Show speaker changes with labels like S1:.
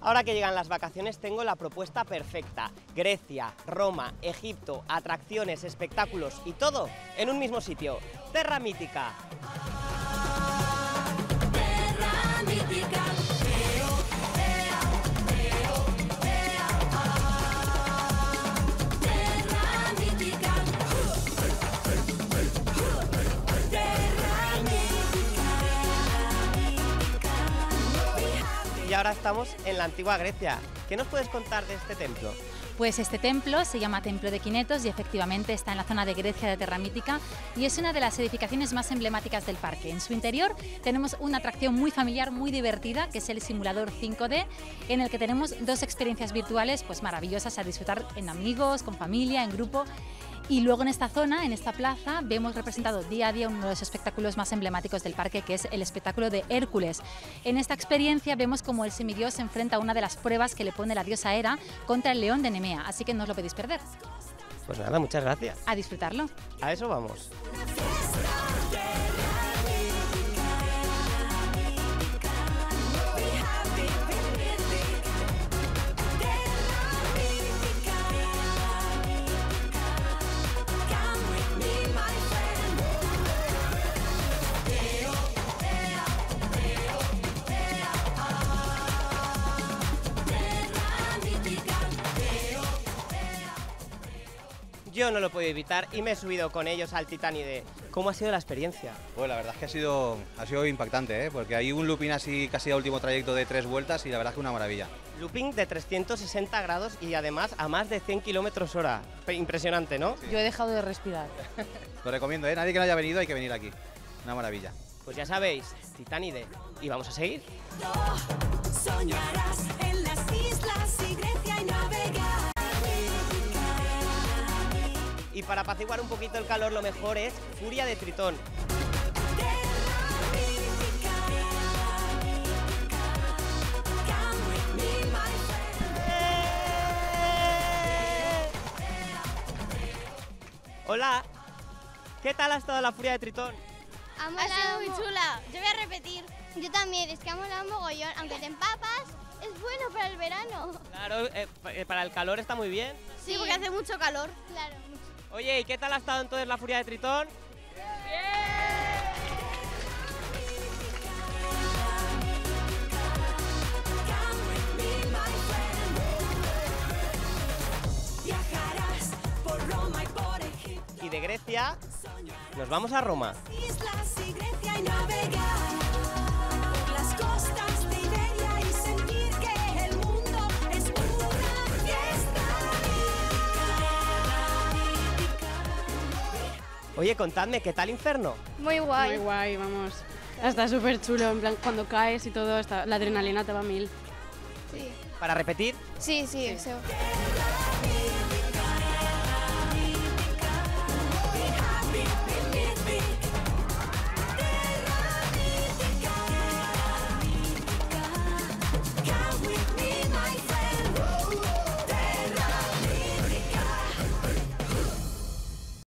S1: Ahora que llegan las vacaciones tengo la propuesta perfecta. Grecia, Roma, Egipto, atracciones, espectáculos y todo en un mismo sitio. Terra Mítica. Y ahora estamos en la antigua Grecia. ¿Qué nos puedes contar de este templo?
S2: Pues este templo se llama Templo de Quinetos y efectivamente está en la zona de Grecia de Terra Mítica y es una de las edificaciones más emblemáticas del parque. En su interior tenemos una atracción muy familiar, muy divertida, que es el simulador 5D, en el que tenemos dos experiencias virtuales pues maravillosas a disfrutar en amigos, con familia, en grupo y luego en esta zona, en esta plaza, vemos representado día a día uno de los espectáculos más emblemáticos del parque, que es el espectáculo de Hércules. En esta experiencia vemos como el semidios se enfrenta a una de las pruebas que le pone la diosa Hera contra el león de Nemea, así que no os lo podéis perder.
S1: Pues nada, muchas gracias.
S2: A disfrutarlo.
S1: A eso vamos. Yo no lo puedo evitar y me he subido con ellos al Titánide. ¿Cómo ha sido la experiencia?
S3: Pues la verdad es que ha sido, ha sido impactante, ¿eh? porque hay un looping así casi a último trayecto de tres vueltas y la verdad es que una maravilla.
S1: Looping de 360 grados y además a más de 100 kilómetros hora. Impresionante, ¿no?
S4: Yo he dejado de respirar.
S3: Lo recomiendo, ¿eh? nadie que no haya venido hay que venir aquí. Una maravilla.
S1: Pues ya sabéis, Titánide. Y vamos a seguir.
S5: Soñarás en las islas y Y
S1: para apaciguar un poquito el calor, lo mejor es Furia de Tritón. Hola. ¿Qué tal ha estado la Furia de Tritón?
S6: Ha
S7: Ha sido muy chula. Yo voy a repetir.
S6: Yo también, es que ha molado mogollón. Aunque te empapas, es bueno para el verano.
S1: Claro, eh, eh, para el calor está muy bien.
S7: Sí, porque hace mucho calor.
S6: Claro, mucho.
S1: Oye, ¿y qué tal ha estado entonces la Furia de Tritón?
S5: Y
S1: de Grecia nos vamos a Roma.
S5: Islas y Grecia y
S1: Oye, contadme, ¿qué tal Inferno?
S7: Muy guay.
S4: Muy guay, vamos. Está súper chulo, en plan, cuando caes y todo, está, la adrenalina te va a mil.
S6: Sí.
S1: Para repetir,
S6: Sí, sí, eso.
S5: Terra